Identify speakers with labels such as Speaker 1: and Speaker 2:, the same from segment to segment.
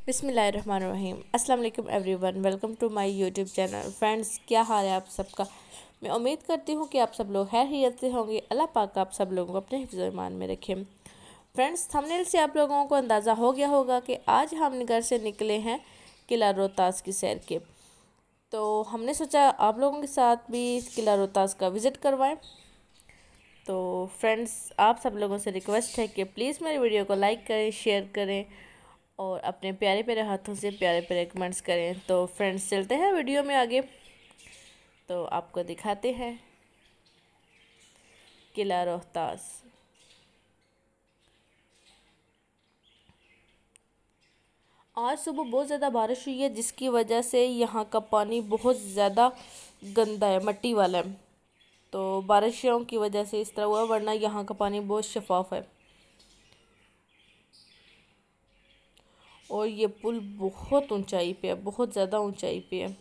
Speaker 1: बिसमीम अस्सलाम everyone, welcome to my YouTube channel. Friends, क्या हाल है आप सबका? मैं उम्मीद करती हूँ कि आप सब लोग खैर हियत से होंगे। अल्लाह पाक आप सब लोगों को अपने हिफ्जमान में रखें। फ्रेंड्स थंबनेल से आप लोगों को अंदाज़ा हो गया होगा कि आज हम घर से निकले हैं किला रोहतास की सैर के। तो हमने सोचा आप लोगों के साथ भी किला रोहतास का विज़िट करवाएँ। तो फ्रेंड्स, आप सब लोगों से रिक्वेस्ट है कि प्लीज़ मेरी वीडियो को लाइक करें, शेयर करें और अपने प्यारे प्यारे हाथों से प्यारे प्यारे कमेंट्स करें। तो फ्रेंड्स चलते हैं वीडियो में आगे। तो आपको दिखाते हैं। किला रोहतास। आज सुबह बहुत ज़्यादा बारिश हुई है, जिसकी वजह से यहाँ का पानी बहुत ज़्यादा गंदा है, मट्टी वाला है। तो बारिशों की वजह से इस तरह हुआ, वरना यहाँ का पानी बहुत शफाफ है। और ये पुल बहुत ऊंचाई पे है, बहुत ज़्यादा ऊंचाई पे है।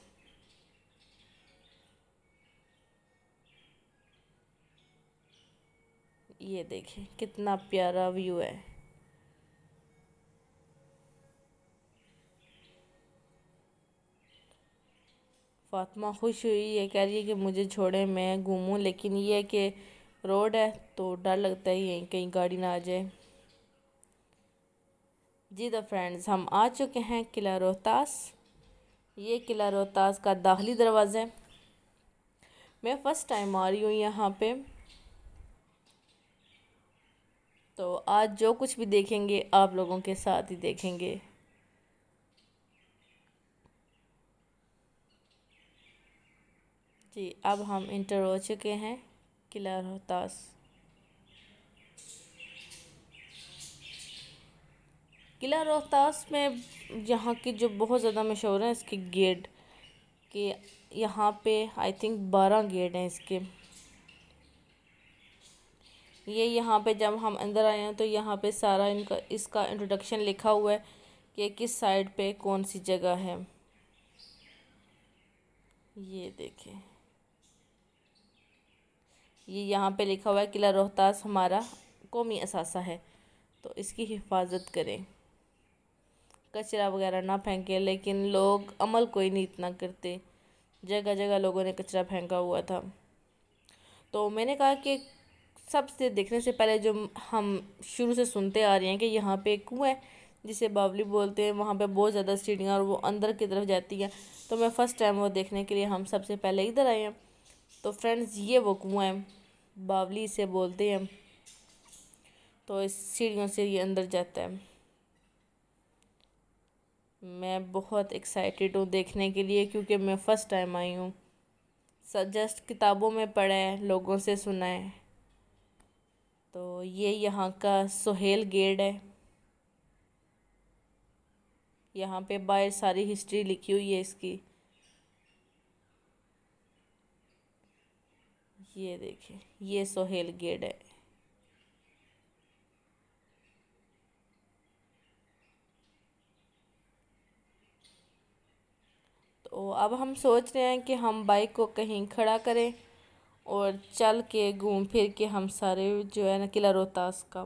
Speaker 1: ये देखें, कितना प्यारा व्यू है। फातिमा खुश हुई है कह रही है कि मुझे छोड़े, मैं घूमूं, लेकिन ये है कि रोड है तो डर लगता है यहीं कहीं गाड़ी ना आ जाए। जी द फ्रेंड्स, हम आ चुके हैं किला रोहतास। ये किला रोहतास का दाखिली दरवाज़ा है। मैं फ़र्स्ट टाइम आ रही हूँ यहाँ पे। तो आज जो कुछ भी देखेंगे, आप लोगों के साथ ही देखेंगे। जी, अब हम इंटर हो चुके हैं किला रोहतास। किला रोहतास में यहाँ की जो बहुत ज़्यादा मशहूर है, इसके गेट के यहाँ पे आई थिंक बारह गेट हैं इसके। ये यहाँ पे जब हम अंदर आए हैं तो यहाँ पे सारा इनका, इसका इंट्रोडक्शन लिखा हुआ है कि किस साइड पे कौन सी जगह है। ये देखें। ये यहाँ पे लिखा हुआ है, किला रोहतास हमारा कौमी असासा है। तो इसकी हिफाजत करें। कचरा वगैरह ना फेंके, लेकिन लोग अमल कोई नहीं इतना करते। जगह जगह लोगों ने कचरा फेंका हुआ था। तो मैंने कहा कि सबसे देखने से पहले जो हम शुरू से सुनते आ रहे हैं कि यहाँ पे एक कुआँ है, जिसे बावली बोलते हैं, वहाँ पे बहुत ज़्यादा सीढ़ियाँ और वो अंदर की तरफ़ जाती हैं। तो मैं फ़र्स्ट टाइम वो देखने के लिए हम सबसे पहले इधर आए हैं। तो फ्रेंड्स, ये वो कुआँ है, बावली से बोलते हैं। तो इस सीढ़ियों से ये अंदर जाता है। मैं बहुत एक्साइटेड हूँ देखने के लिए क्योंकि मैं फ़र्स्ट टाइम आई हूँ। जस्ट किताबों में पढ़ा है, लोगों से सुना है। तो ये यहाँ का सोहेल गेट है। यहाँ पे बाहर सारी हिस्ट्री लिखी हुई है इसकी। ये देखिए ये सोहेल गेट है तो अब हम सोच रहे हैं कि हम बाइक को कहीं खड़ा करें और चल के घूम फिर के हम सारे जो है ना किला रोहतास का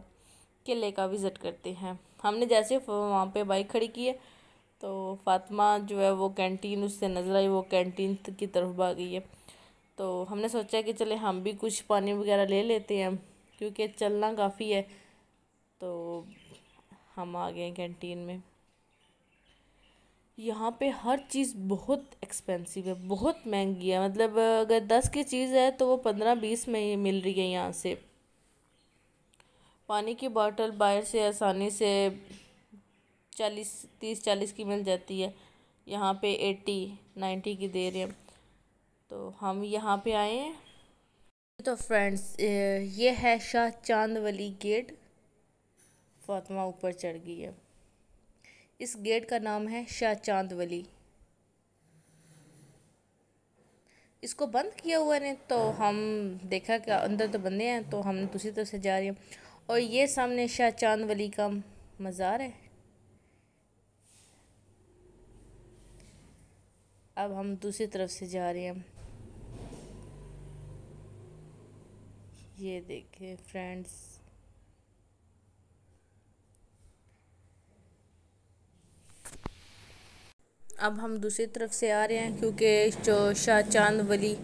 Speaker 1: किले का विज़िट करते हैं। हमने जैसे वहाँ पे बाइक खड़ी की है तो फातिमा जो है वो कैंटीन उससे नज़र आई, वो कैंटीन की तरफ़ भाग गई है। तो हमने सोचा कि चले हम भी कुछ पानी वगैरह ले लेते हैं, क्योंकि चलना काफ़ी है। तो हम आ गए कैंटीन में। यहाँ पे हर चीज़ बहुत एक्सपेंसिव है, बहुत महँगी है। मतलब अगर दस की चीज़ है तो वो पंद्रह बीस में ही मिल रही है यहाँ से। पानी की बॉटल बाहर से आसानी से चालीस, तीस, चालीस की मिल जाती है। यहाँ पे एट्टी नाइन्टी की दे रहे हैं। तो हम यहाँ पे आए हैं। तो फ्रेंड्स ये है शाह चाँद वाली गेट। फातमा ऊपर चढ़ गई है। इस गेट का नाम है शाह चाँद वली। इसको बंद किया हुआ ने तो हम देखा कि अंदर तो बंदे हैं तो हम दूसरी तरफ़ से जा रहे हैं। और ये सामने शाह चाँद वली का मज़ार है। अब हम दूसरी तरफ़ से जा रहे हैं। ये देखें फ्रेंड्स अब हम दूसरी तरफ़ से आ रहे हैं क्योंकि जो शाह चाँद वली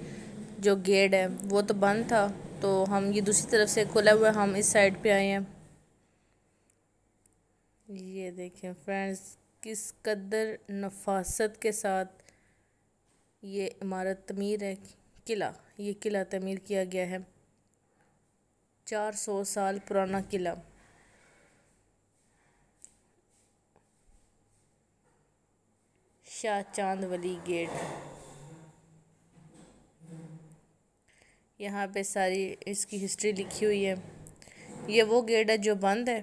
Speaker 1: जो गेट है, वो तो बंद था तो हम ये दूसरी तरफ़ से खुला हुआ, हम इस साइड पे आए हैं। ये देखें फ्रेंड्स किस कदर नफासत के साथ ये इमारत तमीर है, किला, ये किला तमीर किया गया है। चार सौ साल पुराना किला। शाह चाँद वली गेट। यहाँ पे सारी इसकी हिस्ट्री लिखी हुई है। ये वो गेट है जो बंद है।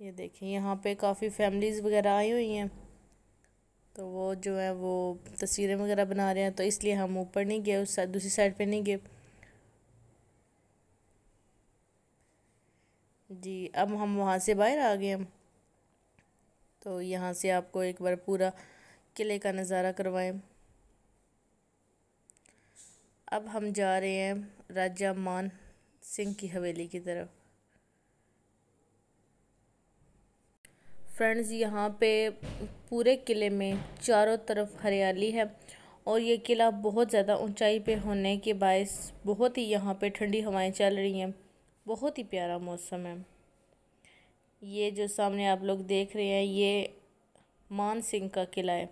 Speaker 1: ये देखें, यहाँ पे काफ़ी फैमिलीज़ वगैरह आई हुई हैं। तो वो जो है वो तस्वीरें वगैरह बना रहे हैं तो इसलिए हम ऊपर नहीं गए, उस दूसरी साइड पे नहीं गए। जी, अब हम वहाँ से बाहर आ गए हम। तो यहाँ से आपको एक बार पूरा किले का नज़ारा करवाएँ। अब हम जा रहे हैं राजा मान सिंह की हवेली की तरफ़। फ्रेंड्स, यहाँ पे पूरे किले में चारों तरफ़ हरियाली है और ये किला बहुत ज़्यादा ऊंचाई पे होने के बायस बहुत ही यहाँ पे ठंडी हवाएँ चल रही हैं। बहुत ही प्यारा मौसम है। ये जो सामने आप लोग देख रहे हैं, ये मान सिंह का किला है।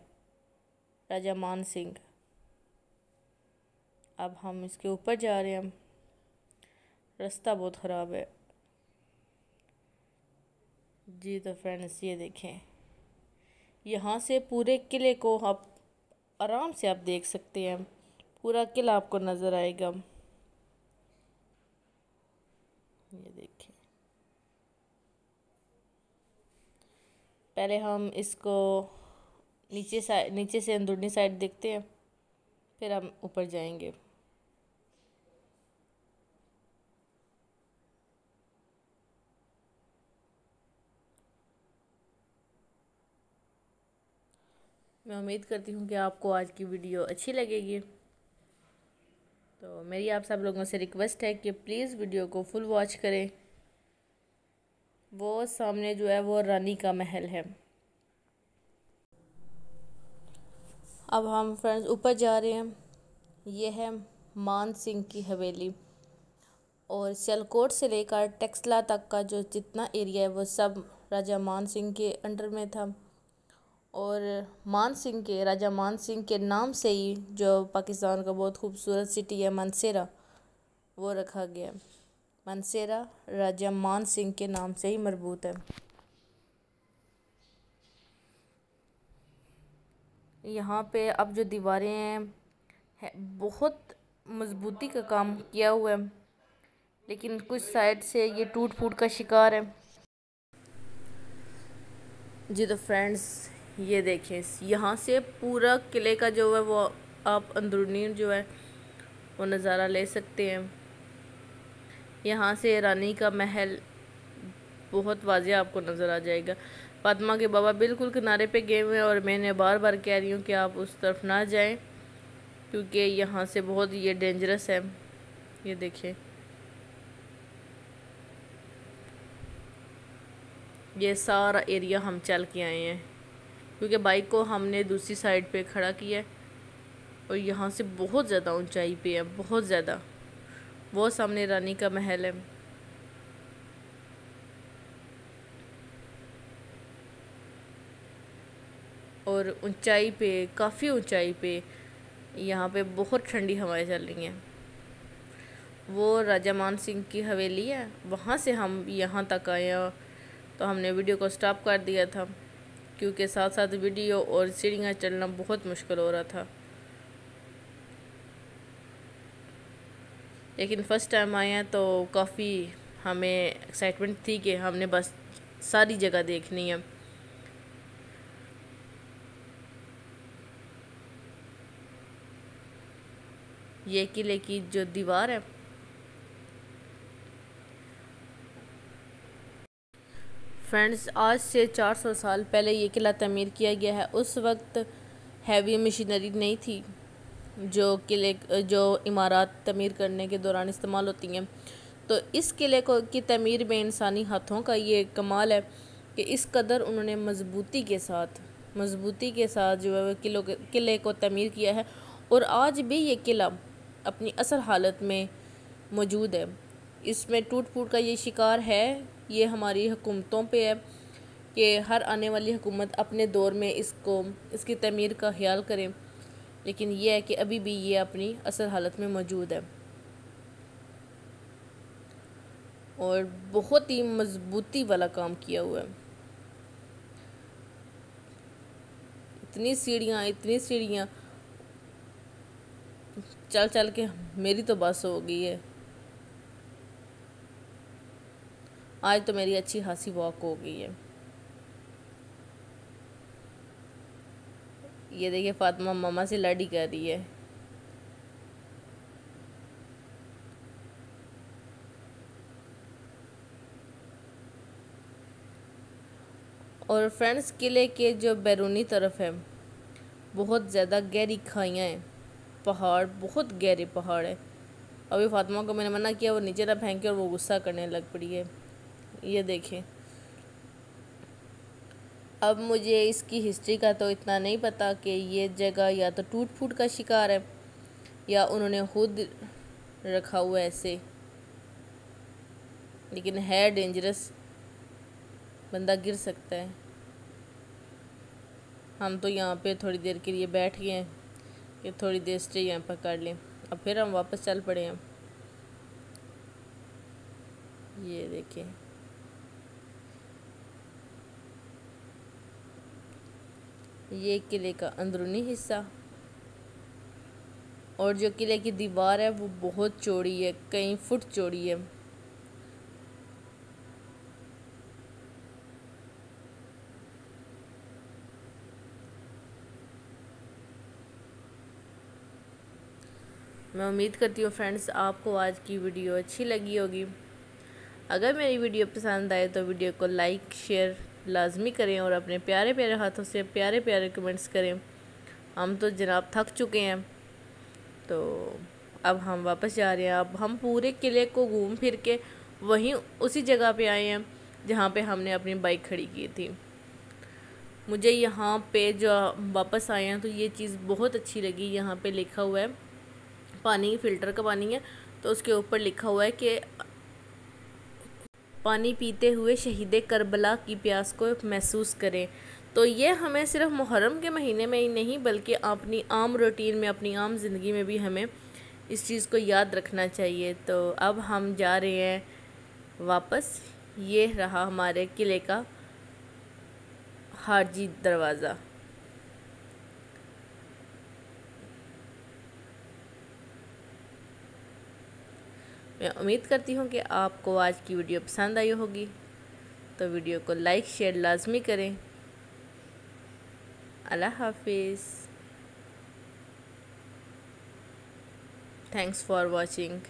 Speaker 1: राजा मान सिंह। अब हम इसके ऊपर जा रहे हैं। रास्ता बहुत ख़राब है। जी तो फ्रेंड्स ये देखें। यहाँ से पूरे किले को आप आराम से आप देख सकते हैं। पूरा किला आपको नज़र आएगा। ये देखें। पहले हम इसको नीचे साइड नीचे से अंदरूनी साइड देखते हैं, फिर हम ऊपर जाएँगे। मैं उम्मीद करती हूँ कि आपको आज की वीडियो अच्छी लगेगी। तो मेरी आप सब लोगों से रिक्वेस्ट है कि प्लीज़ वीडियो को फुल वॉच करें। वो सामने जो है वो रानी का महल है। अब हम फ्रेंड्स ऊपर जा रहे हैं। ये है मान सिंह की हवेली। और सियालकोट से लेकर टेक्सला तक का जो जितना एरिया है वो सब राजा मान सिंह के अंडर में था। और मान सिंह के, राजा मान सिंह के नाम से ही जो पाकिस्तान का बहुत खूबसूरत सिटी है मनसेरा, वो रखा गया। मनसेरा राजा मान सिंह के नाम से ही मरबूत है। यहाँ पे अब जो दीवारें हैं, है, बहुत मज़बूती का काम किया हुआ है, लेकिन कुछ साइड से ये टूट फूट का शिकार है। जी तो फ्रेंड्स ये देखें, यहाँ से पूरा किले का जो है वो आप अंदरूनी जो है, वो नज़ारा ले सकते हैं। यहाँ से रानी का महल बहुत वाजे आपको नज़र आ जाएगा। फातमा के बाबा बिल्कुल किनारे पे गए हुए हैं और मैंने बार बार कह रही हूँ कि आप उस तरफ़ ना जाएँ, क्योंकि यहाँ से बहुत ये डेंजरस है। ये देखें। ये सारा एरिया हम चल के आए हैं। क्योंकि बाइक को हमने दूसरी साइड पे खड़ा किया है और यहाँ से बहुत ज़्यादा ऊंचाई पे है, बहुत ज़्यादा। वो सामने रानी का महल है। और ऊंचाई पे, काफ़ी ऊंचाई पे यहाँ पे बहुत ठंडी हवाएँ चल रही हैं। वो राजा मान सिंह की हवेली है, वहाँ से हम यहाँ तक आए तो हमने वीडियो को स्टॉप कर दिया था। क्योंकि साथ साथ वीडियो और सीढ़ियाँ चलना बहुत मुश्किल हो रहा था। लेकिन फ़र्स्ट टाइम आए हैं तो काफ़ी हमें एक्साइटमेंट थी कि हमने बस सारी जगह देखनी है। ये किले की जो दीवार है फ्रेंड्स, आज से 400 साल पहले ये किला तमीर किया गया है। उस वक्त हैवी मशीनरी नहीं थी, जो किले, जो इमारत तमीर करने के दौरान इस्तेमाल होती हैं। तो इस किले को, की तमीर में इंसानी हाथों का ये कमाल है कि इस कदर उन्होंने मज़बूती के साथ, मज़बूती के साथ जो है किलो, किले को तमीर किया है। और आज भी ये किला अपनी असल हालत में मौजूद है। इसमें टूट फूट का ये शिकार है ये हमारी हुकूमतों पे है कि हर आने वाली हुकूमत अपने दौर में इसको, इसकी तमीर का ख्याल करें। लेकिन यह है कि अभी भी ये अपनी असल हालत में मौजूद है। और बहुत ही मजबूती वाला काम किया हुआ है। इतनी सीढ़ियाँ इतनी सीढ़ियाँ चल चल के मेरी तो बस हो गई है। आज तो मेरी अच्छी खासी वॉक हो गई है। ये देखिए फातिमा मामा से लड़ी कर रही है। और फ्रेंड्स किले के जो बैरूनी तरफ़ है, बहुत ज़्यादा गहरी खाइयाँ हैं। पहाड़, बहुत गहरे पहाड़ है। अभी फातिमा को मैंने मना किया, वो नीचे ना फेंके और वो गुस्सा करने लग पड़ी है। ये देखें अब मुझे इसकी हिस्ट्री का तो इतना नहीं पता कि ये जगह या तो टूट फूट का शिकार है, या उन्होंने खुद रखा हुआ ऐसे। लेकिन है डेंजरस बंदा गिर सकता है। हम तो यहाँ पे थोड़ी देर के लिए बैठ गए हैं कि थोड़ी देर स्टे यहाँ पर कर लें। अब फिर हम वापस चल पड़े हैं। ये देखें ये किले का अंदरूनी हिस्सा। और जो किले की दीवार है, वो बहुत चौड़ी है, कई फुट चौड़ी है। मैं उम्मीद करती हूँ फ्रेंड्स आपको आज की वीडियो अच्छी लगी होगी। अगर मेरी वीडियो पसंद आए तो वीडियो को लाइक शेयर लाजमी करें और अपने प्यारे प्यारे हाथों से प्यारे प्यारे कमेंट्स करें। हम तो जनाब थक चुके हैं। तो अब हम वापस जा रहे हैं। अब हम पूरे किले को घूम फिर के वहीं उसी जगह पे आए हैं, जहाँ पे हमने अपनी बाइक खड़ी की थी। मुझे यहाँ पे जो वापस आए हैं तो ये चीज़ बहुत अच्छी लगी। यहाँ पे लिखा हुआ है, पानी फ़िल्टर का पानी है तो उसके ऊपर लिखा हुआ है कि पानी पीते हुए शहीद करबला की प्यास को महसूस करें। तो ये हमें सिर्फ़ मुहर्रम के महीने में ही नहीं, बल्कि अपनी आम रूटीन में, अपनी आम ज़िंदगी में भी हमें इस चीज़ को याद रखना चाहिए। तो अब हम जा रहे हैं वापस। ये रहा हमारे किले का हारजी दरवाज़ा। मैं उम्मीद करती हूँ कि आपको आज की वीडियो पसंद आई होगी। तो वीडियो को लाइक, शेयर लाजमी करें। अल्लाह हाफिज़। Thanks for watching